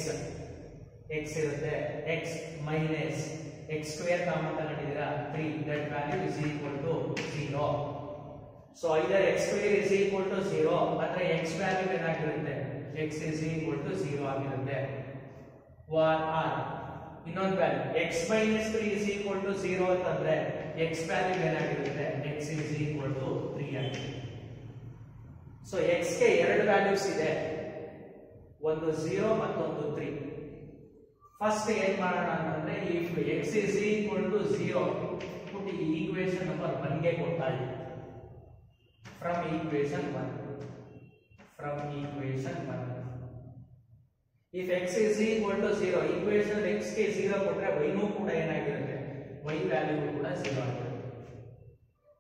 x ಇರುತ್ತೆ x minus x square common ತಗೊಂಡಿದ್ದೀರಾ 3 that value is equal to 0 so either x square is equal to 0 ಅಥವಾ x value ಏನಾಗಿರುತ್ತೆ x is equal to zero ಆಗಿರುತ್ತೆ. ವಾರ್ or ಇನ್ನೊಂದು value x 3 three is equal zero ಅಂತಂದ್ರೆ x value ಏನಾಗಿರುತ್ತೆ? X is equal to three ಆಗಿದೆ. So ಎಕ್ಸ್ಗೆ ಎರಡು ವ್ಯಾಲ್ಯೂಸ್ ಇದೆ. ಒಂದು ಝೀರೋ ಮತ್ತೊಂದು ತ್ರೀ ಫಸ್ಟ್ ಏನ್ ಮಾಡೋಣ ಅಂತಂದ್ರೆ if x is equal to zero ಈ ಈಕ್ವೇಶನ್ ನಂಬರ್ ಒನ್ಗೆ ಕೊಡ್ತಾ ಇದೆ from equation 1 from equation 1 if x is equal to 0 equation x ಗೆ 0 ಕೊಟ್ರೆ y ನೂ ಕೂಡ ಏನಾಗಿರುತ್ತೆ y ವ್ಯಾಲ್ಯೂ ಕೂಡ 0 ಆಗಿರುತ್ತೆ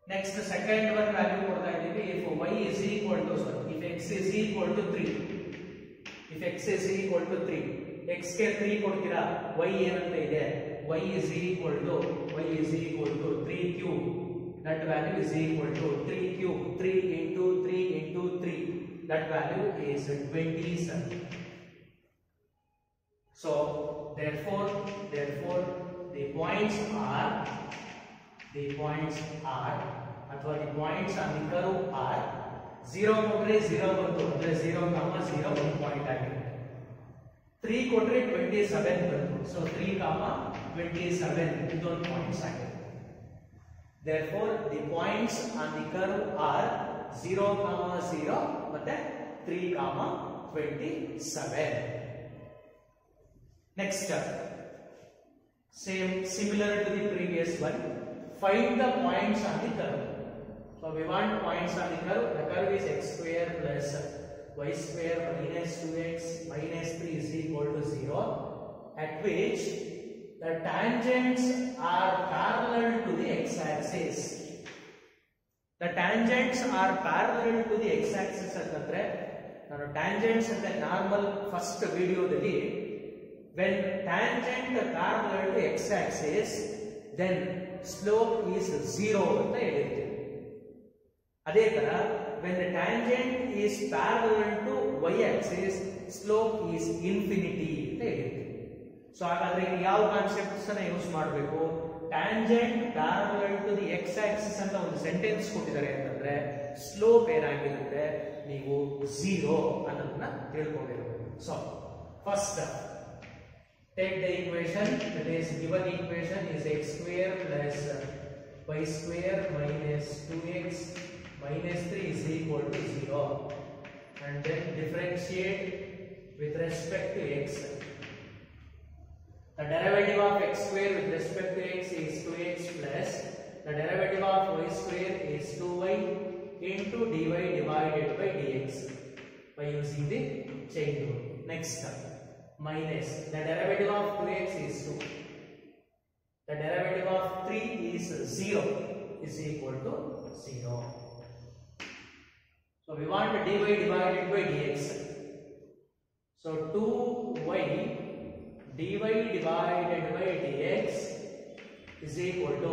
ನೆಕ್ಸ್ಟ್ ಸೆಕೆಂಡ್ ಒನ್ ವ್ಯಾಲ್ಯೂ ಕೊಡ್ತಾ ಇದ್ದೀವಿ if y is equal to sorry if x is equal to 3 if x is equal to 3 x ಗೆ 3 ಕೊಡ್ತೀರಾ y ಏನಂತ ಇದೆ y is equal to y is equal to 3 cube that value is equal to 3 cube 3 into 3 into 3 that value is 27 so therefore therefore the points are the points are ಅಥವಾ the points on the curve are 0 ಕೊಟ್ರೆ 0 ಬಂತು ಅಂದ್ರೆ 0 ಕಾಮ 0 ಒಂದು point ಆಗಿದೆ 3 ಕೊಟ್ರೆ 27 ಬಂತು so 3 ಕಾಮ 27 ಇದೊಂದು ಪಾಯಿಂಟ್ಸ್ ಆಗಿದೆ therefore the points on the curve are 0 comma 0 ಮತ್ತೆ 3 comma 27 next same similar to the previous one find the points on the curve so we want points on the curve the curve is x square plus y square minus 2x minus 3 is equal to 0 at which the tangents are parallel to the The tangents are parallel to the x axis ಅಂತಂದ್ರೆ ನಾನು tangents ಅಂದ್ರೆ normal first ವಿಡಿಯೋದಲ್ಲಿ when tangent parallel to x axis then slope is zero ಅಂತ ಹೇಳಿರ್ತೀವಿ ಅದೇ ತರ when tangent is parallel to y axis slope is infinity ಅಂತ ಹೇಳಿರ್ತೀವಿ ಸೊ ಹಾಗಾದ್ರೆ ಯಾವ ಕಾನ್ಸೆಪ್ಟ್ಸ್ ಯೂಸ್ ಮಾಡಬೇಕು? tangent parallel to the x axis ಅಂತ ಒಂದು ಸೆಂಟೆನ್ಸ್ ಕೊಟ್ಟಿದ್ದಾರೆ ಅಂತಂದ್ರೆ ಸ್ಲೋಪ್ ಏನಾಗಿರುತ್ತೆ ನೀವು ಝೀರೋ ಅನ್ನೋದನ್ನ ತಿಳ್ಕೊಂಡಿರಬೇಕು so first take the equation that is given equation is x square plus y square minus two x minus three is equal to zero and then differentiate with respect to x The derivative of x square with respect to x is 2x plus the derivative of y square is 2y into dy divided by dx by using the chain rule. Next minus the derivative of 2x is 2. The derivative of 3 is 0 is equal to 0. So we want dy divided by dx. So 2y dy divided by dx is equal to,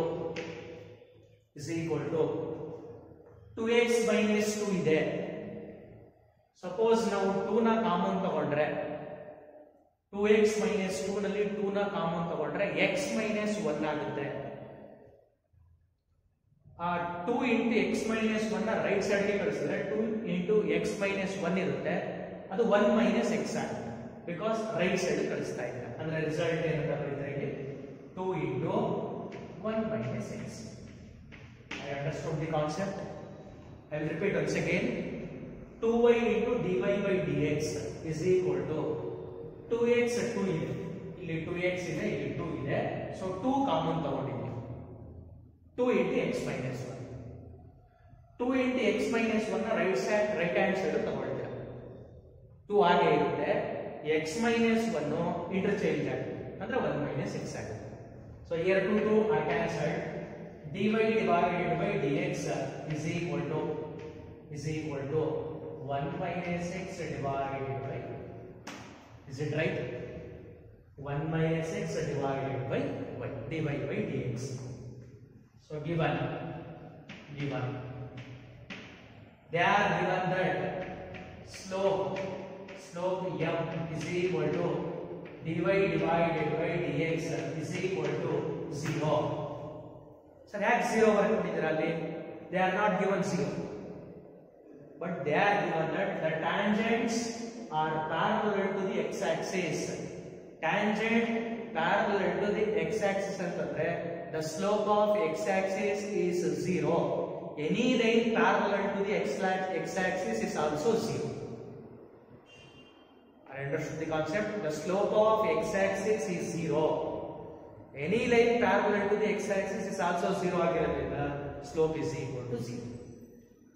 is equal to 2x minus 2 ಇದೆ. Suppose ನಾವು 2 ನ common ತಗೊಂಡ್ರೆ 2x minus 2 ನಲ್ಲಿ 2 ನ common ತಗೊಂಡ್ರೆ x minus 1 ಆಗುತ್ತೆ. ಆ 2 into x minus one right ಸೈಡ್ಗೆ ಕಳಿಸಿದ್ರೆ 2 ಇಂಟು ಎಕ್ಸ್ ಮೈನಸ್ ಒನ್ ಇರುತ್ತೆ. ಅದು 1 ಮೈನಸ್ ಎಕ್ಸ್ ಆಗುತ್ತೆ. ಬಿಕಾಸ್ ರೈಟ್ ಸೈಡ್ ಕಳಿಸ್ತಾ ಇಲ್ಲ ಅಂದ್ರೆ ರಿಸಲ್ಟ್ ಏನಂತ ಬರೀತಾ ಇಲ್ಲಿ two into one minus x I understood the concept I will repeat once again two y into d y by d x is equal to two x two ಇದೆ ಇಲ್ಲಿ two x ಇದೆ, ಇಲ್ಲಿ two ಇದೆ. So two common ತಗೊಂಡಿದ್ದೀವಿ two into x minus one two into x minus one right side right hand side ತಗೊಳ್ತೀರ two ಹಾಗೆ ಇರುತ್ತೆ. X minus one interchange ಆಗುತ್ತೆ ಅಂದ್ರೆ ಒನ್ ಮೈನಸ್ ಎಕ್ಸ್ ಆಗುತ್ತೆ so here two two are cancelled dy divided by dx is equal to is equal to 1 minus x divided by is it right 1 minus x divided by y dy by dx so given given they are given that slope slope m is equal to dy divided by dx is equal to 0 sir ಯಾಕೆ zero ಬರ್ಕೊಂಡಿದ್ದೀರಾ ಅಲ್ಲಿ they are not given zero but they are given that the tangents are parallel to the x axis tangent parallel to the x axis ಅಂತಂದ್ರೆ the slope of x axis is zero any line parallel to the x x axis is also zero I understood the concept. The slope of x-axis is zero. Any line parallel to the x-axis is also zero ಆಗಿರೋದ್ರಿಂದ slope is equal to zero.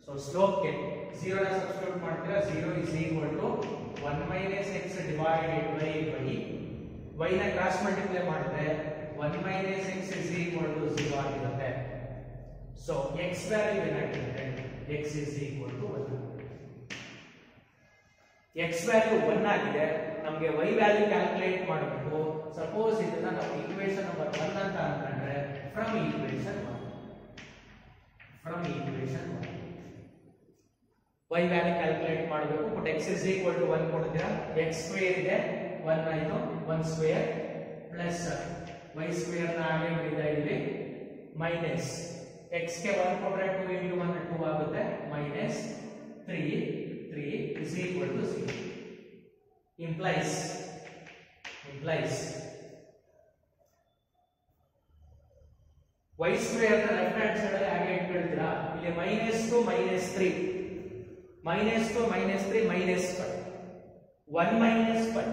So slope ಗೆ zero ನ substitute ಮಾಡ್ತೀರಾ zero is equal to 1 minus x divided by y. y ನ cross multiply ಮಾಡಿದ್ರೆ 1 minus x is equal to zero ಆಗಿರುತ್ತೆ. So x value ಏನಾಗಿರುತ್ತೆ x is equal to 1. x value one ಆಗಿದೆ, ನಮಗೆ y value calculate ಮಾಡಬೇಕು suppose ಇದನ್ನ ನಾವು equation number one ಅಂತ ಅನ್ಕೊಂಡ್ರೆ from equation one from equation one y value calculate ಮಾಡಬೇಕು but x is equal to one ಕೊಡ್ತೀರಾ? ಎಕ್ಸ್ ಸ್ಕ್ವೇರ್ ಇದೆ ಒನ್ ಆಯ್ತು ಒನ್ ಸ್ಕ್ವೇರ್ ಪ್ಲಸ್ ವೈ ಸ್ಕ್ವೇರ್ನ ಹಾಗೆ ಬರೀತಾ ಇದೀವಿ ಮೈನಸ್ ಎಕ್ಸ್ಗೆ ಒನ್ ಕೊಟ್ರೆ ಟೂ ಇಂಟು ಒನ್ ಟೂ ಆಗುತ್ತೆ minus implies implies y square ನ ಲೆಫ್ಟ್ ಹ್ಯಾಂಡ್ ಸೈಡ್ ಅಲ್ಲಿ ಹಾಗೆ ಇಟ್ಕೊಳ್ತೀರಾ ಇಲ್ಲಿ minus two minus three minus two minus three minus five one minus five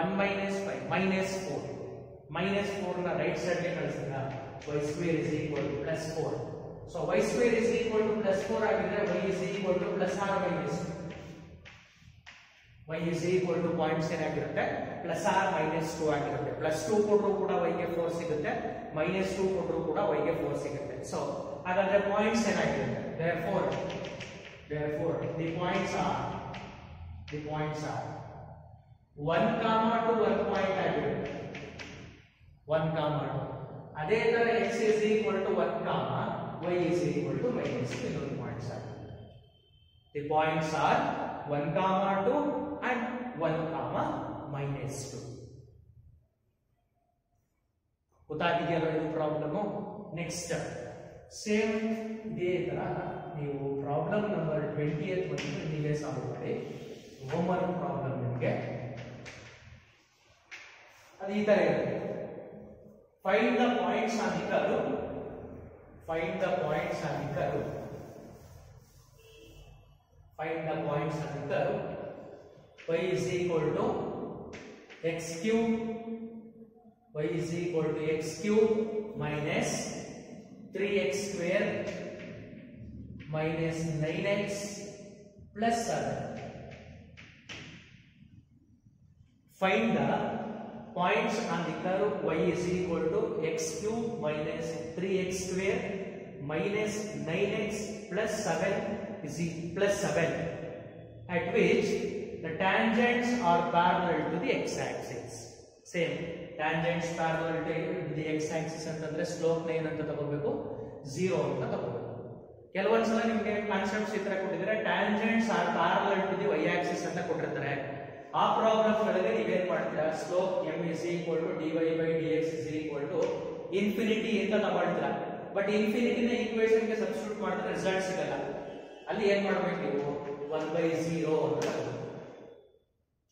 one minus five minus four minus four ನ right side ಗೆ ಕಳಿಸ್ತೀರಾ y square is equal to plus 4 so y square is equal to plus 4 ಆಗಿದ್ರೆ y is equal to plus r minus 2 y is equal to points ಏನಾಗಿರುತ್ತೆ plus R minus two ಆಗಿರುತ್ತೆ plus two ಕೊಟ್ಟರು ಕೂಡ y ಗೆ four ಸಿಗುತ್ತೆ minus two ಕೊಟ್ಟರು ಕೂಡ y ಗೆ ಫೋರ್ ಸಿಗುತ್ತೆ ಸೊ ಹಾಗಾದ್ರೆ ಪಾಯಿಂಟ್ಸ್ ಏನಾಗಿರುತ್ತೆ therefore therefore the points are the points are one comma two one point ಆಗಿರುತ್ತೆ ಒನ್ ಕಾಮ ಟು ಅದೇ ತರ x is equal to one comma y is equal to minus ಇನ್ನೊಂದು points ಆಗುತ್ತೆ the points are one comma two and 1 comma minus 2 ಗೊತ್ತಾಗಿದೆಯಲ್ಲ ಇದು problem next same ಇದೇ ತರ ನೀವು problem number twenty ಏತ್ ಬಂದು ನೀವೇ ಸಾಲ್ವ್ ಮಾಡಿ. ಹೋಮ್ ವರ್ಕ್ ಪ್ರಾಬ್ಲಮ್ ನಿಮಗೆ. ಅದು ಈ ತರ ಇರುತ್ತೆ. Find the points on ಇಕರು find the points on fine find the points on y is equal to x cube y is equal to x cube minus 3x square minus 9x plus 7 find the points on the curve y is equal to x cube minus 3x square minus 9x plus 7 is e- plus 7 at which the tangents are parallel to the x-axis. Same. Tangents parallel to the x-axis ಅಂತಂದ್ರೆ ಸ್ಲೋಪ್ನ ಏನಂತ ತಗೋಬೇಕು zero ಅಂತ ತಗೋಬೇಕು. ಕೆಲವೊಂದ್ಸಲ ನಿಮ್ಗೆ concepts ಈ ತರ ಕೊಟ್ಟಿದ್ರೆ tangents are parallel to the y axis ಅಂತ ಕೊಟ್ಟಿರ್ತಾರೆ. ಆ ಪ್ರಾಬ್ಲಮ್ ಗಳಿಗೆ ನೀವೇನ್ ಮಾಡ್ತೀರಾ? Slope m is equal to d y by d x is equal to infinity ಅಂತ ತಗೊಳ್ತೀರಾ ಬಟ್ ಇನ್ಫಿನಿಟಿನ ಈಕ್ವೇಶನ್ಗೆ ಸಬ್ಸ್ಟಿಟ್ಯೂಟ್ ಮಾಡಿದ್ರೆ ರಿಸಲ್ಟ್ ಸಿಗಲ್ಲ. ಅಲ್ಲಿ ಏನ್ ಮಾಡ್ಬೇಕು ನೀವು? ಒನ್ ಬೈ ಝೀರೋ ಅಂತ.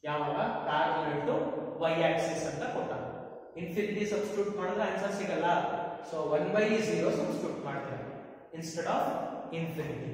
ಯಾವಾಗ? ಪ್ಯಾರಲ್ ಟು ವೈ ಆಕ್ಸಿಸ್ ಅಂತ ಕೊಟ್ಟ ಇನ್ಫಿನಿಟಿ ಸಬ್ಸ್ಟಿಟ್ಯೂಟ್ ಮಾಡಿದ್ರೆ ಆನ್ಸರ್ ಸಿಗಲ್ಲ. So one by zero substitute ಮಾಡ್ತಾರೆ. Instead of infinity